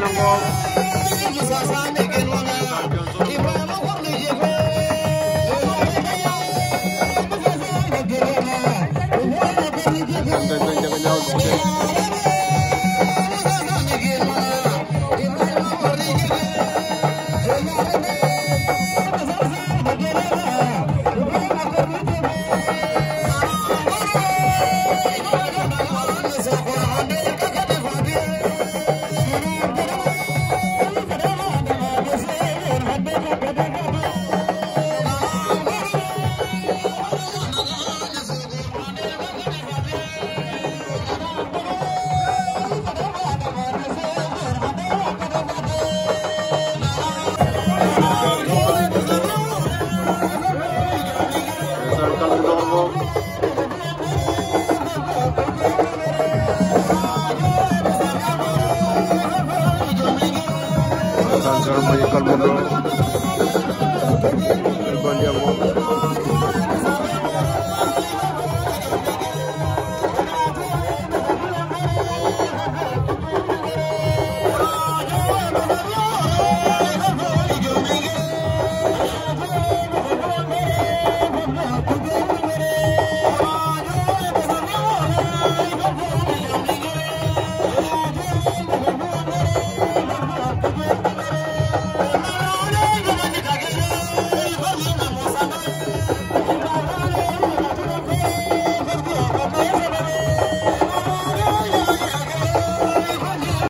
nan you Musa Tangerang menyekal mundur.